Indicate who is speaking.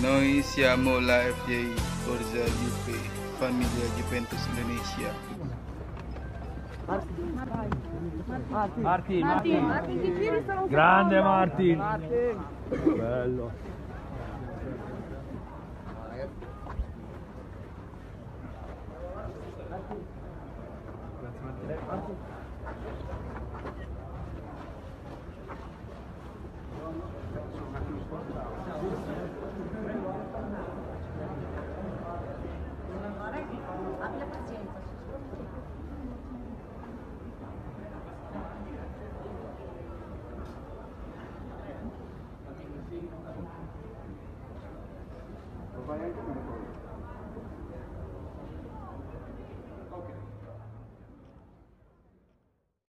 Speaker 1: Noi siamo la FJ Forza UP, famiglia Juventus Indonesia.
Speaker 2: Martin,
Speaker 3: Martin, Martin, solo un
Speaker 2: Grande
Speaker 3: secondo.
Speaker 2: Martin. Bello.
Speaker 3: Abbia
Speaker 4: bayan kim?